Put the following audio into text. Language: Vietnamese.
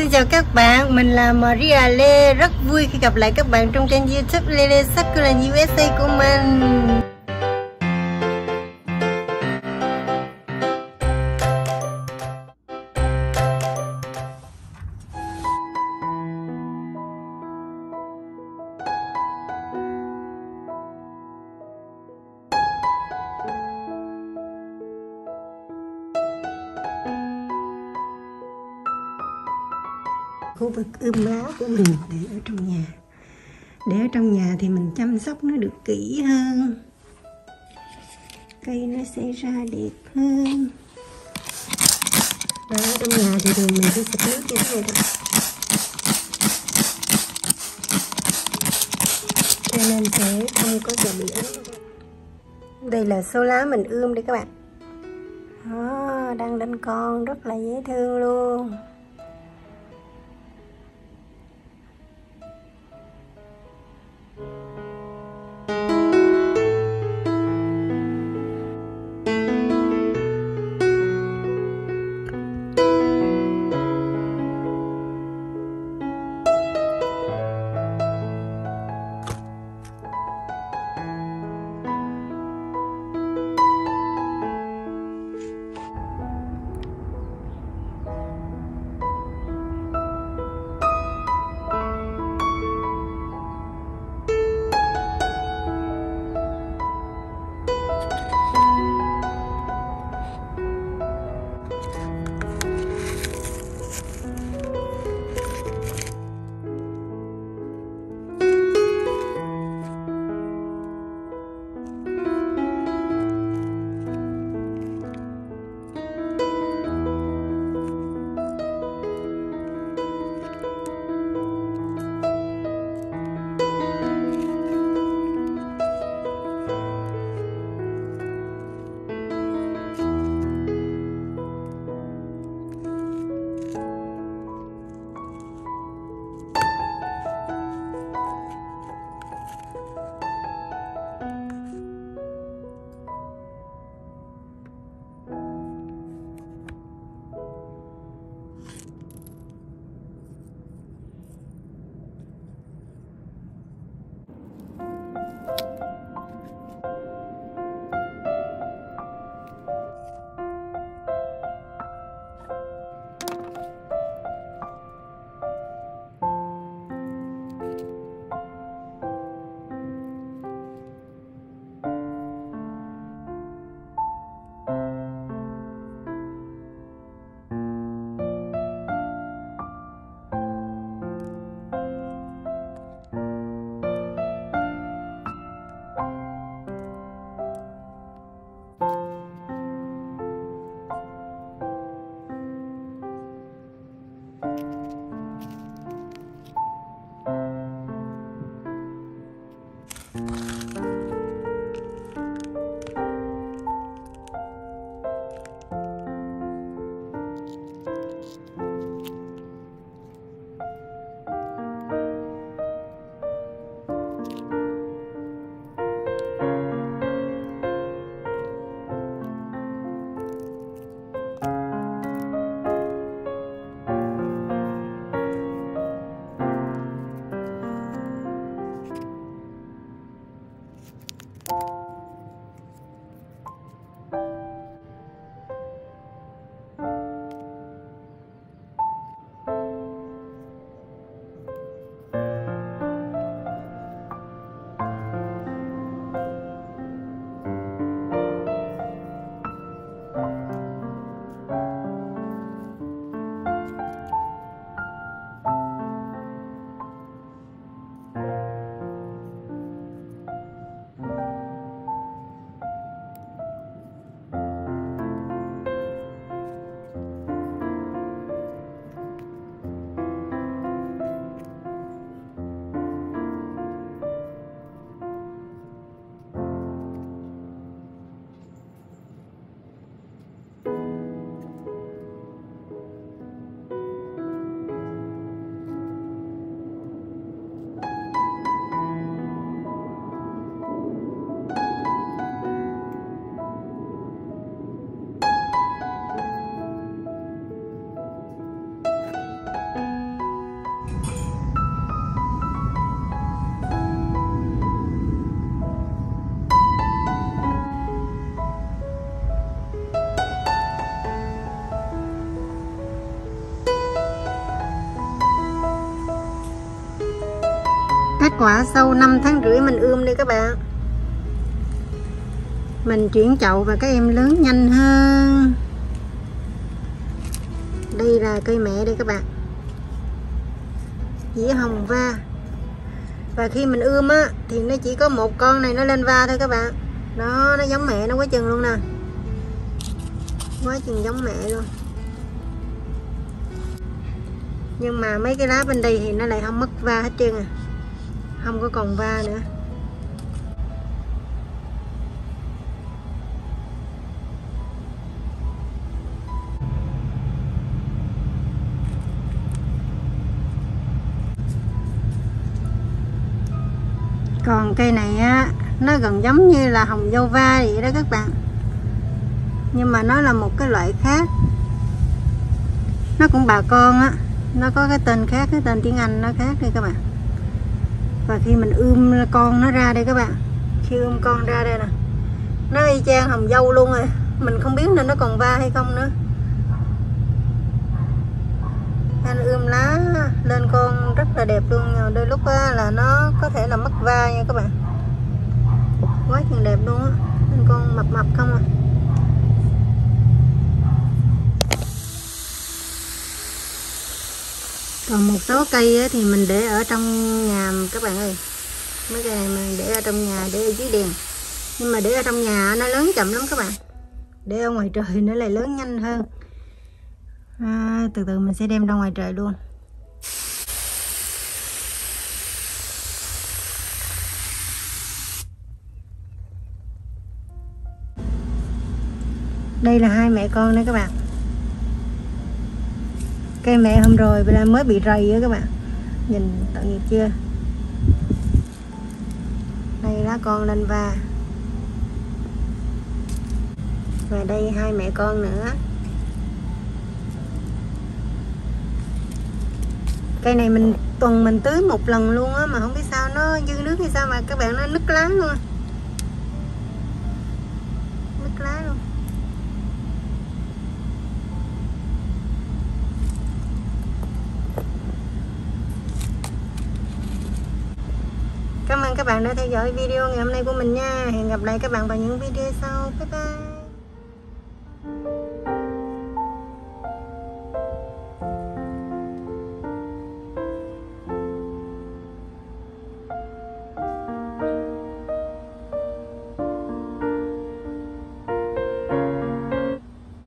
Xin chào các bạn, mình là Maria Lê. Rất vui khi gặp lại các bạn trong kênh youtube Lê Lê Succulent USA của mình. Khu vực ươm lá của mình để ở trong nhà. Để ở trong nhà thì mình chăm sóc nó được kỹ hơn. Cây nó sẽ ra đẹp hơn. Và ở trong nhà thì thường mình sẽ xịt nước như thế này thôi cho nên sẽ không có giờ bị ấm đây là số lá mình ươm đây các bạn. Đó, đang lên con rất là dễ thương luôn. Kết quả sau 5 tháng rưỡi mình ươm đi các bạn. Mình chuyển chậu và các em lớn nhanh hơn. Đây là cây mẹ đây các bạn. Dĩa hồng va. Và khi mình ươm á, thì nó chỉ có một con này nó lên va thôi các bạn. Đó, nó giống mẹ nó quá chừng luôn nè. Quá chừng giống mẹ luôn. Nhưng mà mấy cái lá bên đây thì nó lại không mất va hết trơn à không có còn va nữa. Còn cây này á, nó gần giống như là hồng dâu va vậy đó các bạn. Nhưng mà nó là một cái loại khác. Nó cũng bà con á, nó có cái tên khác, cái tên tiếng Anh nó khác đi các bạn và khi mình ươm con nó ra đây các bạn. Khi ươm con ra đây nè. Nó y chang hồng dâu luôn rồi. Mình không biết nên nó còn va hay không nữa. Anh ươm lá lên con rất là đẹp luôn. Nhưng đôi lúc là nó có thể là mất va nha các bạn. Quá chừng đẹp luôn á. Lên con mập mập không à. Còn một số cây thì mình để ở trong nhà các bạn ơi. Mấy cây này mình để ở trong nhà để ở dưới đèn. Nhưng mà để ở trong nhà nó lớn chậm lắm các bạn. Để ở ngoài trời nó lại lớn nhanh hơn. À, từ từ mình sẽ đem ra ngoài trời luôn. Đây là hai mẹ con đấy các bạn cây mẹ hôm rồi là mới bị rầy á các bạn. Nhìn tội nghiệp chưa? Đây lá con lên va. Và đây hai mẹ con nữa. Cây này mình, tuần mình tưới một lần luôn á, mà không biết sao nó dư nước hay sao mà các bạn nó nứt lá luôn nứt lá luôn Cảm ơn các bạn đã theo dõi video ngày hôm nay của mình nha. Hẹn gặp lại các bạn vào những video sau. Bye bye.